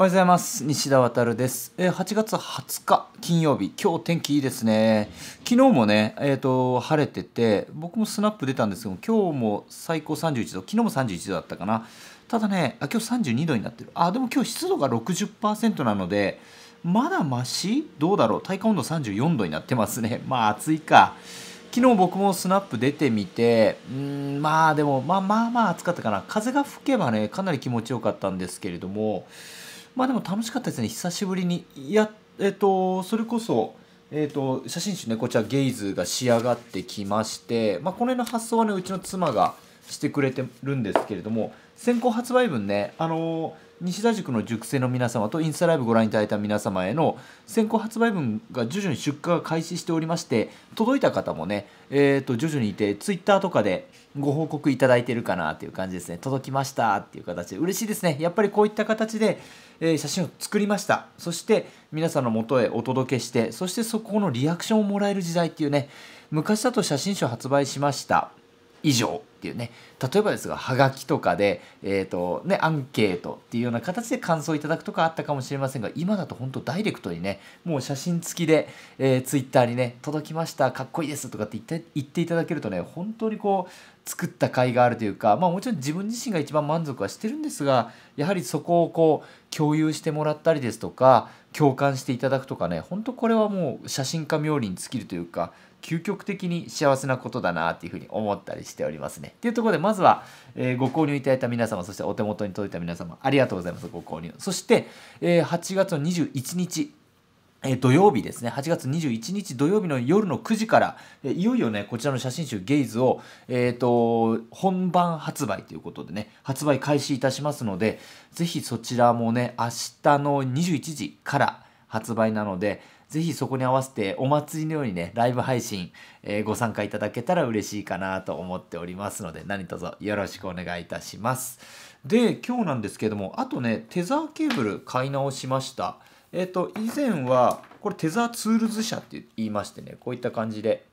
おはようございます。西田渉です、え8月20日金曜日。今日天気いいですね。昨日もねえっ、と晴れてて僕もスナップ出たんですけど今日も最高31度昨日も31度だったかな。ただねあ今日32度になってる。あでも今日湿度が60%なのでまだマシ？どうだろう？体感温度34度になってますね。まあ暑いか。昨日僕もスナップ出てみてうんまあでもまあまあまあ暑かったかな。風が吹けばねかなり気持ちよかったんですけれどもまあでも楽しかったですね。久しぶりに。いやえっとそれこそえっと写真集ねこちらゲイズが仕上がってきまして、まあ、この辺の発想はねうちの妻がしてくれてるんですけれども先行発売分ねあの西田塾の塾生の皆様とインスタライブご覧いただいた皆様への先行発売分が徐々に出荷が開始しておりまして届いた方もね、えー、と徐々にいてツイッターとかでご報告いただいてるかなっていう感じですね。届きましたっていう形で。嬉しいですね。やっぱりこういった形で、えー写真を作りました。そして皆さんの元へお届けしてそしてそこのリアクションをもらえる時代っていうね昔だと写真集発売しました。以上っていうね。例えばですがはがきとかで、えーとね、アンケートっていうような形で感想いただくとかあったかもしれませんが今だと本当ダイレクトにねもう写真付きで、えー、ツイッターにね届きましたかっこいいですとかって言って言っていただけるとね本当にこう作った甲斐があるというかまあもちろん自分自身が一番満足はしてるんですがやはりそこをこう共有してもらったりですとか共感していただくとかね本当これはもう写真家冥利に尽きるというか究極的に幸せなことだなっていうふうに思ったりしておりますね。というところでまずは、えーご購入いただいた皆様そしてお手元に届いた皆様ありがとうございますご購入そして、えー8月の21日え土曜日ですね8月21日土曜日の夜の9時から、えいよいよねこちらの写真集「ゲイズを」えーと本番発売ということでね発売開始いたしますのでぜひそちらもね明日の21時から発売なのでぜひそこに合わせてお祭りのようにねライブ配信、えーご参加いただけたら嬉しいかなと思っておりますので何卒よろしくお願いいたします。で今日なんですけどもあとねテザーケーブル買い直しました。えっ、と以前はこれテザーツールズ社って言いましてねこういった感じで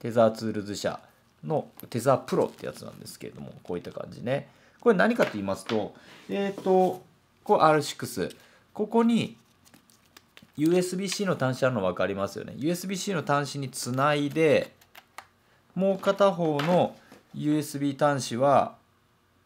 テザーツールズ社のテザープロってやつなんですけれどもこういった感じね。これ何かと言いますとえっ、とこれ R6 ここに USB-C の端子あるの分かりますよね？USB-C の端子につないでもう片方の USB 端子は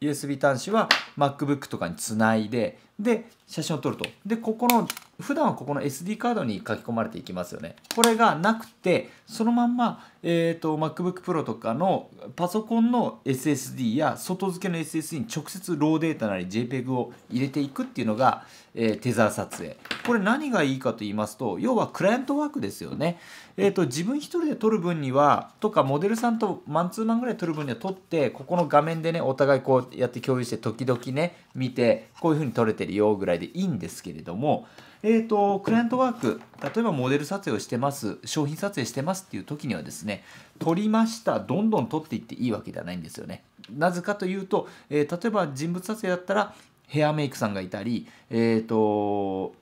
USB 端子は MacBook とかにつないでで写真を撮ると。でここの普段はここの SD カードに書き込まれていきますよね。これがなくてそのまんま、えー、と MacBook Pro とかのパソコンの SSD や外付けの SSD に直接ローデータなり JPEG を入れていくっていうのが、えーテザー撮影。これ何がいいかと言いますと要はクライアントワークですよね、えー、と自分一人で撮る分にはとかモデルさんとマンツーマンぐらい撮る分には撮ってここの画面でねお互いこうやって共有して時々ね見てこういう風に撮れててるよぐらいでいいんですけれどもえー、とクライアントワーク例えばモデル撮影をしてます商品撮影してますっていう時にはですね撮りましたどんどん撮っていっていいわけではないんですよね。なぜかというと、えー例えば人物撮影だったらヘアメイクさんがいたりえっ、と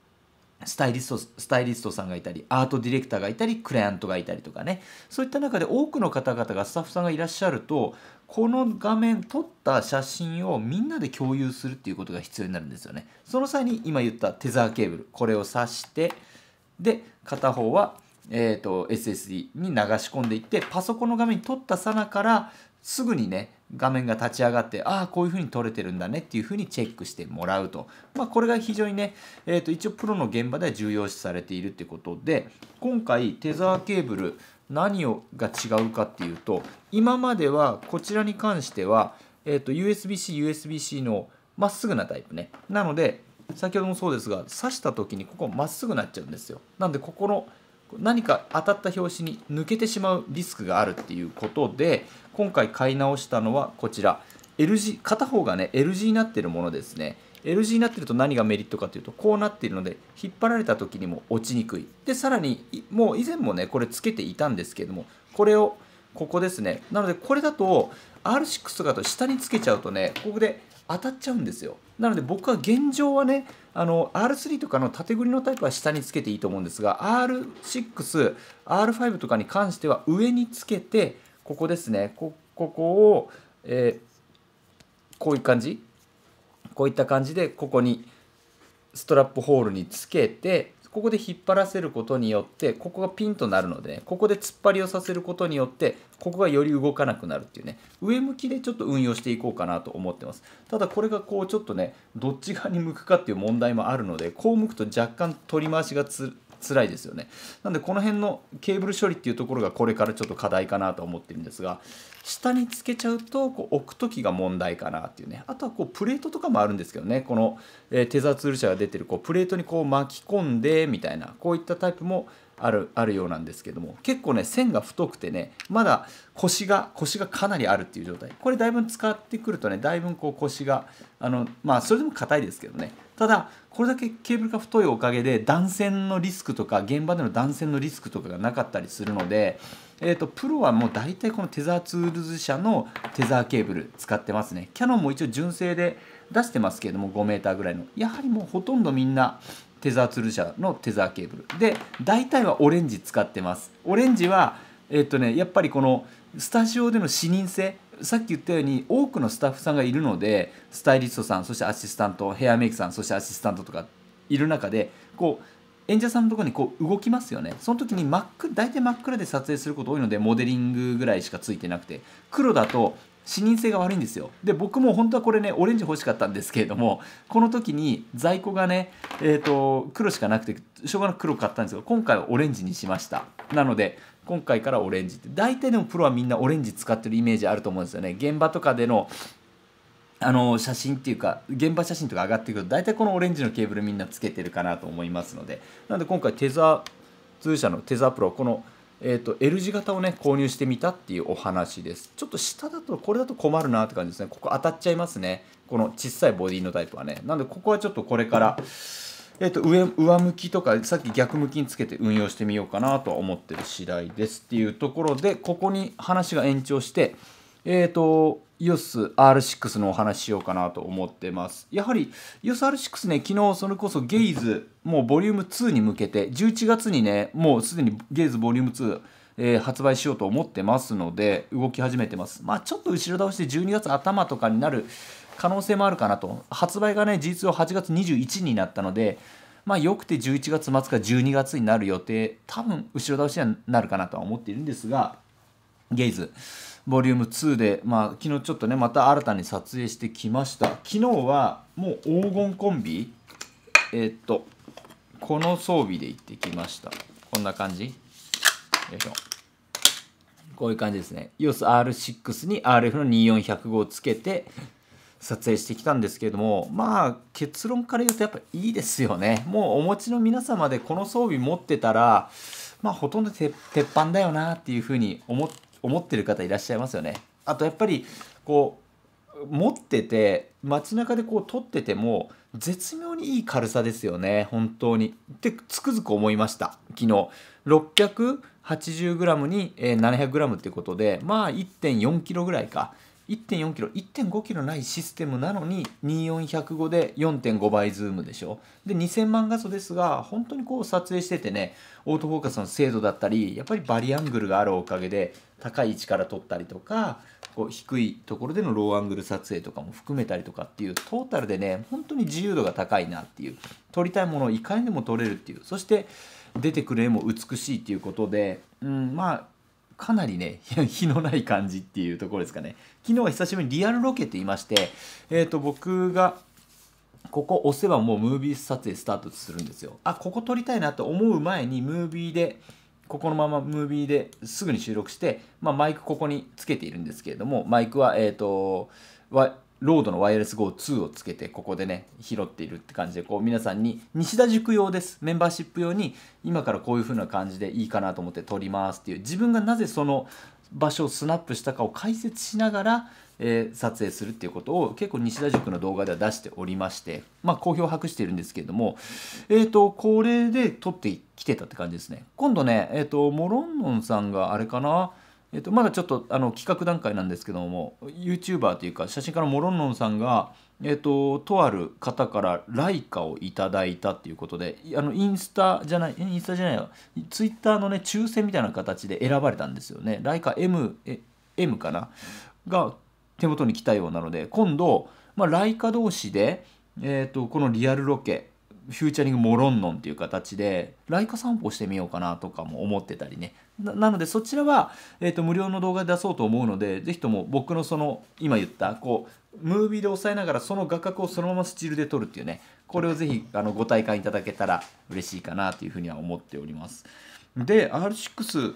スタイリストスタイリストさんがいたりアートディレクターがいたりクライアントがいたりとかね。そういった中で多くの方々がスタッフさんがいらっしゃるとこの画面撮った写真をみんなで共有するっていうことが必要になるんですよね。その際に今言ったテザーケーブルこれを挿してで片方は、えー、と SSD に流し込んでいってパソコンの画面に撮ったさなからすぐにね画面が立ち上がってああこういうふうに撮れてるんだねっていうふうにチェックしてもらうと、まあ、これが非常にね、えー、と一応プロの現場では重要視されているってことで今回テザーケーブル何をが違うかっていうと今まではこちらに関しては、えー、と USB-C USB-C のまっすぐなタイプね。なので先ほどもそうですが刺した時にここまっすぐなっちゃうんですよ。なんでここの何か当たった拍子に抜けてしまうリスクがあるっていうことで今回買い直したのはこちら。L 字片方がね L 字になっているものですね。L 字になってると何がメリットかというとこうなっているので引っ張られた時にも落ちにくい。でさらにもう以前もねこれつけていたんですけれどもこれをここですね。なのでこれだと R6 とかと下につけちゃうとねここで当たっちゃうんですよ。なので僕は現状はねあの R3 とかの縦繰りのタイプは下につけていいと思うんですが R6、R5 とかに関しては上につけてここですね。こここを、えーこういう感じ？こういった感じでここにストラップホールにつけてここで引っ張らせることによってここがピンとなるのでここで突っ張りをさせることによってここがより動かなくなるっていうね上向きでちょっと運用していこうかなと思ってます。ただこれがこうちょっとねどっち側に向くかっていう問題もあるのでこう向くと若干取り回しがつ辛いですよね。なんでこの辺のケーブル処理っていうところがこれからちょっと課題かなと思ってるんですが下につけちゃうとこう置く時が問題かなっていうね。あとはこうプレートとかもあるんですけどね。この、えー、テザーツール社が出てるこうプレートにこう巻き込んでみたいなこういったタイプもあるあるようなんですけども結構ね線が太くてねまだ腰が腰がかなりあるっていう状態。これだいぶ使ってくるとねだいぶこう腰があのまあそれでも硬いですけどね。ただこれだけケーブルが太いおかげで断線のリスクとか現場での断線のリスクとかがなかったりするので、えーと、プロはもう大体このテザーツールズ社のテザーケーブル使ってますね。キャノンも一応純正で出してますけれども 5m ぐらいの。やはりもうほとんどみんなテザーツールズ社のテザーケーブル。で大体はオレンジ使ってます。オレンジはえっ、とねやっぱりこのスタジオでの視認性。さっき言ったように多くのスタッフさんがいるのでスタイリストさんそしてアシスタントヘアメイクさんそしてアシスタントとかいる中でこう演者さんのところにこう動きますよね。その時に真っ暗大体真っ暗で撮影すること多いのでモデリングぐらいしかついてなくて。黒だと視認性が悪いんですよ。で僕も本当はこれねオレンジ欲しかったんですけれどもこの時に在庫がねえっ、ー、と黒しかなくてしょうがなく黒買ったんですけど今回はオレンジにしました。なので今回からオレンジって大体でもプロはみんなオレンジ使ってるイメージあると思うんですよね。現場とかでのあの写真っていうか現場写真とか上がってくると大体このオレンジのケーブルみんなつけてるかなと思いますので。なので今回テザー通社のテザープロこの、えーと、L 字型をね購入してみたっていうお話です。ちょっと下だとこれだと困るなって感じですね。ここ当たっちゃいますね。この小さいボディのタイプはね。なのでここはちょっとこれからえーと、上上向きとかさっき逆向きにつけて運用してみようかなとは思ってる次第ですっていうところでここに話が延長してえっ、ー、と EOSR6 のお話しようかなと思ってます。やはり EOSR6 ね昨日それこそゲイズもうボリューム2に向けて11月にねもうすでにゲイズボリューム2えー、発売しようと思ってますので動き始めてます。まあちょっと後ろ倒して12月頭とかになる可能性もあるかなと。発売がね事実上8月21になったのでまあよくて11月末か12月になる予定多分後ろ倒しにはなるかなとは思っているんですがゲイズボリューム2で、まあ、昨日ちょっとねまた新たに撮影してきました。昨日はもう黄金コンビえー、っとこの装備で行ってきました。こんな感じ？よいしょ。こういう感じですね。EOSR6 に RF の24105をつけて撮影してきたんですけれどもまあ結論から言うとやっぱいいですよね。もうお持ちの皆様でこの装備持ってたらまあほとんど鉄板だよなっていうふうに思って思ってる方いらっしゃいますよね。あとやっぱりこう持ってて街中でこう撮ってても絶妙にいい軽さですよね。本当に。ってつくづく思いました。昨日。680g に 700g ってことでまあ 1.4kg ぐらいか。1.4キロ1.5キロないシステムなのに24105で4.5倍ズームでしょ。で2000万画素ですが本当にこう撮影しててねオートフォーカスの精度だったりやっぱりバリアングルがあるおかげで高い位置から撮ったりとかこう低いところでのローアングル撮影とかも含めたりとかっていうトータルでね本当に自由度が高いなっていう撮りたいものをいかにでも撮れるっていうそして出てくる絵も美しいっていうことで、うん、まあかなりね 日のない感じっていうところですかね。昨日は久しぶりにリアルロケって言いまして、えー、と僕がここ押せばもうムービー撮影スタートするんですよ。あここ撮りたいなと思う前にムービーでここのままムービーですぐに収録して、まあ、マイクここにつけているんですけれどもマイクはえっ、ー、とロードのワイヤレス GO2 をつけてここでね拾っているって感じでこう皆さんに西田塾用です。メンバーシップ用に今からこういう風な感じでいいかなと思って撮りますっていう。自分がなぜその場所をスナップしたかを解説しながら、えー、撮影するっていうことを結構西田塾の動画では出しておりましてまあ好評を博しているんですけれどもえっ、ー、とこれで撮ってきてたって感じですね。今度ねえっ、ー、とモロンノンさんがあれかな？えっと、まだちょっとあの企画段階なんですけども YouTuber というか写真家のモロンノンさんが、えっと、とある方からライカをいただいたっていうことであのインスタじゃないインスタじゃないよ。ツイッターのね抽選みたいな形で選ばれたんですよね。ライカ M, M かな？が手元に来たようなので今度、まあ、ライカ同士で、えっと、このリアルロケフィーチャリングモロンノンっていう形でライカ散歩してみようかなとかも思ってたりね。なのでそちらは、えーと、無料の動画で出そうと思うのでぜひとも僕のその今言ったこうムービーで押さえながらその画角をそのままスチールで撮るっていうねこれをぜひあのご体感いただけたら嬉しいかなというふうには思っております。で R6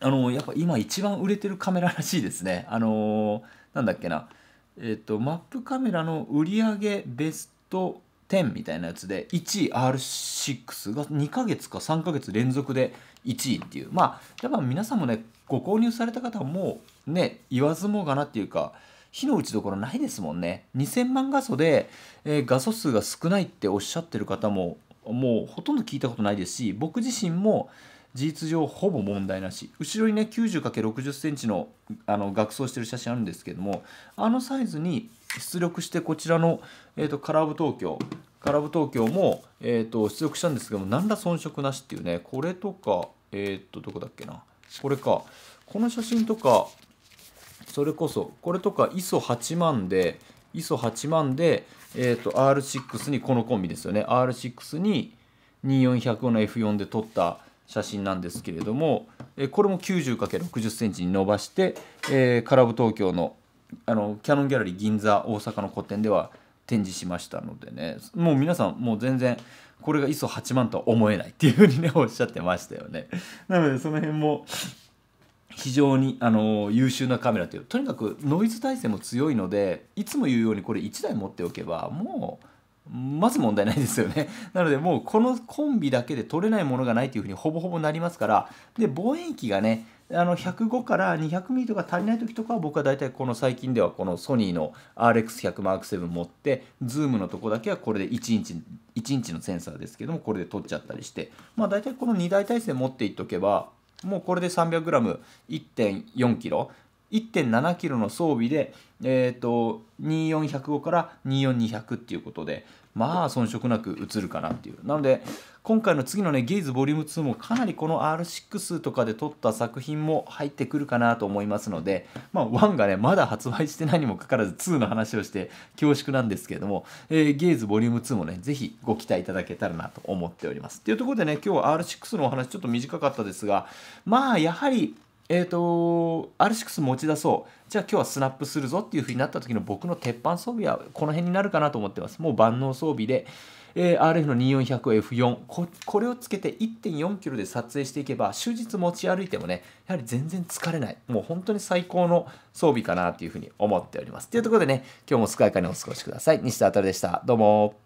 あのやっぱ今一番売れてるカメラらしいですね。あのなんだっけな。えっ、ー、とマップカメラの売り上げベスト10みたいなやつで1位 R6 が2ヶ月か3ヶ月連続で1位っていう。まあやっぱ皆さんもねご購入された方もね言わずもがなっていうか火の打ちどころないですもんね。2000万画素で、えー、画素数が少ないっておっしゃってる方ももうほとんど聞いたことないですし僕自身も事実上ほぼ問題なし。後ろにね 90×60 センチのあの額装してる写真あるんですけどもあのサイズに出力してこちらの、えーと、カラーブ東京。カラーブ東京も、えーと、出力したんですけども何ら遜色なしっていうねこれとかえっ、ー、とどこだっけな。これか。この写真とかそれこそこれとか ISO8 万で ISO8 万で、えーと、と R6 にこのコンビですよね。R6 に2400の F4 で撮った写真なんですけれども、えこれも 90×60 センチに伸ばして、えー、カラブ東京のあのキャノンギャラリー銀座大阪の個展では展示しましたのでねもう皆さんもう全然これが ISO8 万とは思えないっていうふうにねおっしゃってましたよね。なのでその辺も非常にあの優秀なカメラというとにかくノイズ耐性も強いのでいつも言うようにこれ1台持っておけばもうまず問題ないですよね。なのでもうこのコンビだけで取れないものがないというふうにほぼほぼなりますからで望遠鏡がねあの105から200ミリとか足りない時とかは僕は大体この最近ではこのソニーの RX100M7 持ってズームのとこだけはこれで1インチ1インチのセンサーですけどもこれで撮っちゃったりしてまあ大体この2台体制持っていっとけばもうこれで 300g1.4 キロ1.7キロの装備で、えーと、24105から24200っていうことでまあ遜色なく写るかなっていう。なので今回の次のねゲイズボリューム2もかなりこの R6 とかで撮った作品も入ってくるかなと思いますのでまあ1がねまだ発売してないにもかかわらず2の話をして恐縮なんですけれども、えー、ゲイズボリューム2もねぜひご期待いただけたらなと思っております。というところでね今日は R6 のお話ちょっと短かったですがまあやはりえーと、R6 持ち出そう。じゃあ今日はスナップするぞっていう風になった時の僕の鉄板装備はこの辺になるかなと思ってます。もう万能装備で、えー、RF の 2400F4 ここれをつけて 1.4km で撮影していけば終日持ち歩いてもねやはり全然疲れない。もう本当に最高の装備かなというふうに思っております。というところでね今日も健やかにお過ごしください。西田あたるでした。どうも。